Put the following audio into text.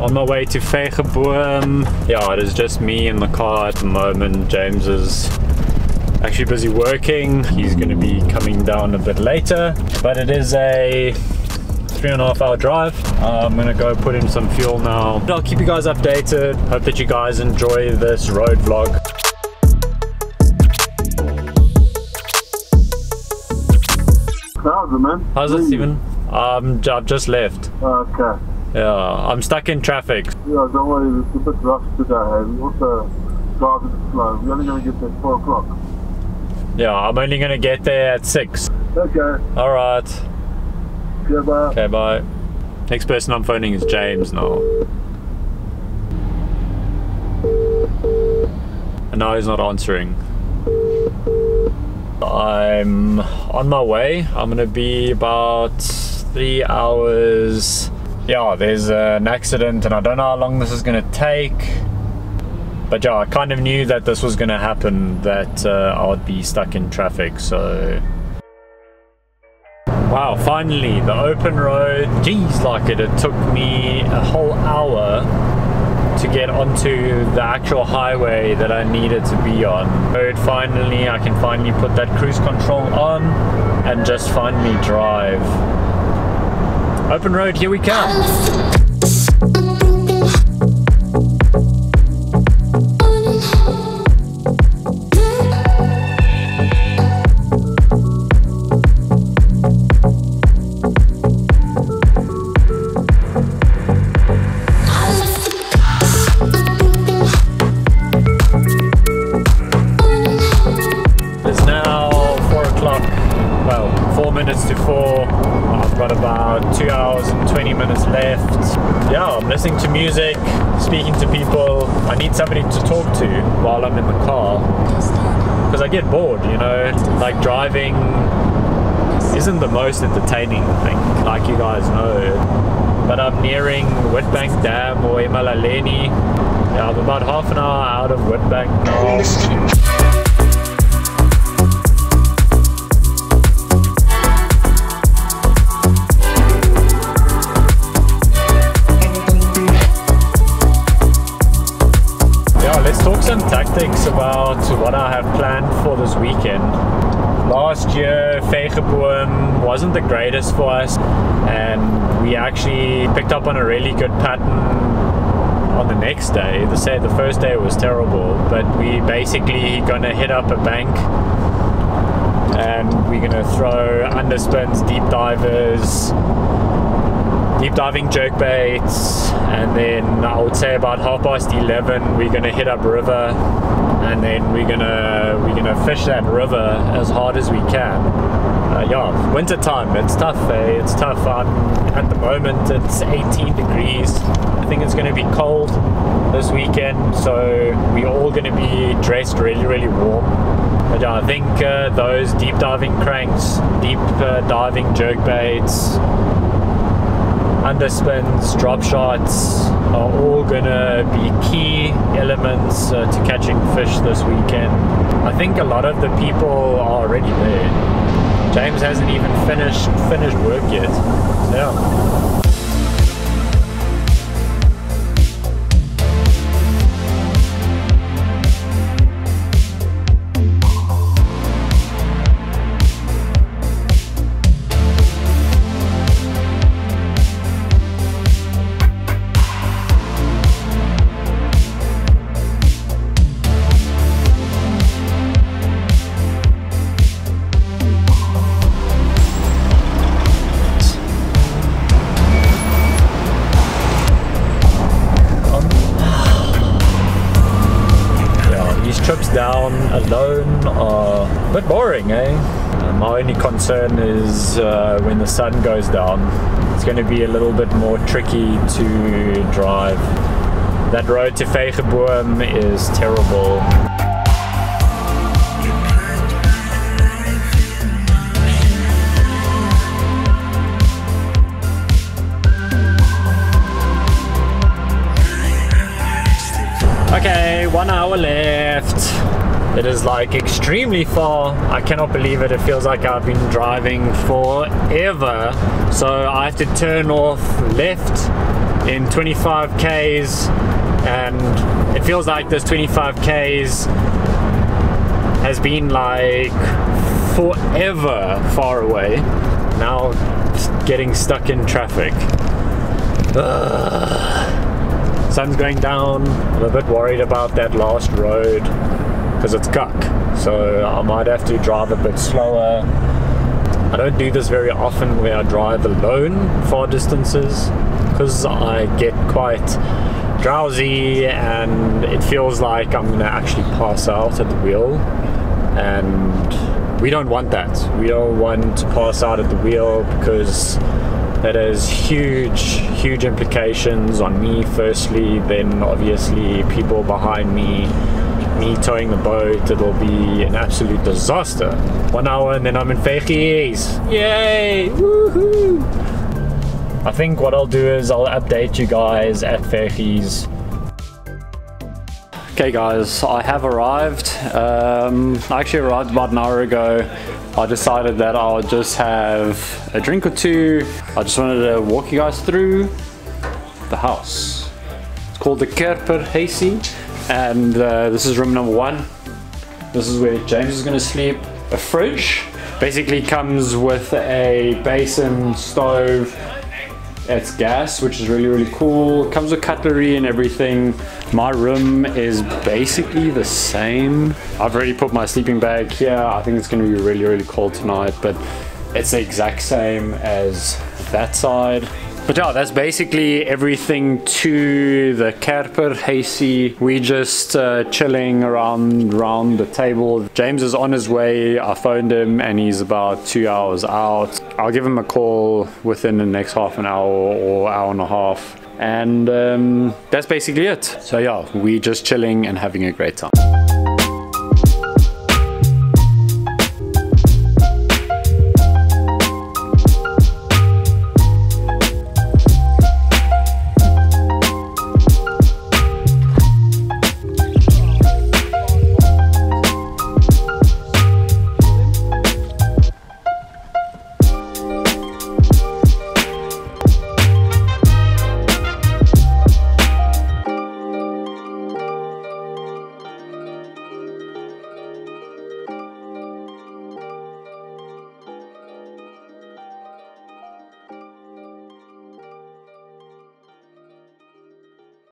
on my way to Vygeboom. Yeah, it is just me in the car at the moment. James is actually busy working. He's going to be coming down a bit later, but it is a three and a half hour drive. Uh, I'm gonna go put in some fuel now. But I'll keep you guys updated. Hope that you guys enjoy this road vlog. How's it, man? How's it, Stephen? Um, I've just left. Okay. Yeah, I'm stuck in traffic. Yeah, don't worry, it's a bit rough today. We also driving slow. We're only going to get there at 4 o'clock. Yeah, I'm only gonna get there at six. Okay. All right. Yeah, bye. Okay, bye. Next person I'm phoning is James now. And now he's not answering. I'm on my way. I'm gonna be about three hours. Yeah, there's an accident and I don't know how long this is gonna take. But yeah, I kind of knew that this was gonna happen, that uh, I would be stuck in traffic, so Wow, finally, the open road. Geez, like it, it took me a whole hour to get onto the actual highway that I needed to be on. Road, finally, I can finally put that cruise control on and just finally drive. Open road, here we come. Minutes to four. I've got about two hours and 20 minutes left. Yeah, I'm listening to music, speaking to people. I need somebody to talk to while I'm in the car. Because I get bored, you know, like driving isn't the most entertaining thing, like you guys know. But I'm nearing Witbank Dam or eMalahleni. Yeah, I'm about half an hour out of Witbank now. For this weekend. Last year, Vygeboom wasn't the greatest for us, and we actually picked up on a really good pattern on the next day. The say the first day was terrible, but we basically gonna hit up a bank and we're gonna throw underspins, deep divers, deep diving jerk baits and then I would say about half past 11 we're gonna hit up river and then we're gonna we're gonna fish that river as hard as we can. Uh, yeah winter time it's tough eh? it's tough. Um, at the moment it's 18 degrees. I think it's gonna be cold this weekend so we're all gonna be dressed really really warm. But yeah, I think uh, those deep diving cranks deep uh, diving jerk baits underspins, drop shots are all gonna be key elements uh, to catching fish this weekend. I think a lot of the people are already there. James hasn't even finished finished work yet. So, yeah. Trips down alone are a bit boring, eh? Uh, my only concern is uh, when the sun goes down, it's going to be a little bit more tricky to drive. That road to Vygeboom is terrible. Left. It is like extremely far. I cannot believe it. It feels like I've been driving forever. So I have to turn off left in 25 Ks and it feels like this 25 Ks has been like forever far away. Now getting stuck in traffic. Ugh. Sun's going down. I'm a bit worried about that last road because it's guck. So I might have to drive a bit slower. I don't do this very often where I drive alone far distances because I get quite drowsy and it feels like I'm gonna actually pass out at the wheel and we don't want that. We don't want to pass out at the wheel because that has huge, huge implications on me firstly, then obviously people behind me, me towing the boat, it'll be an absolute disaster. One hour and then I'm in Vegies. Yay! Woohoo! I think what I'll do is I'll update you guys at Vegies Okay guys, I have arrived. Um, I actually arrived about an hour ago. I decided that I'll just have a drink or two. I just wanted to walk you guys through the house. It's called the Kurper Huisie and uh, this is room number one. This is where James is gonna sleep. A fridge basically comes with a basin, stove, it's gas, which is really, really cool. It comes with cutlery and everything. My room is basically the same. I've already put my sleeping bag here. I think it's gonna be really, really cold tonight, but it's the exact same as that side. But yeah, that's basically everything to the Kurper Huisie. We just uh, chilling around around the table. James is on his way. I phoned him and he's about two hours out. I'll give him a call within the next half an hour or hour and a half. And um, that's basically it. So yeah, we're just chilling and having a great time.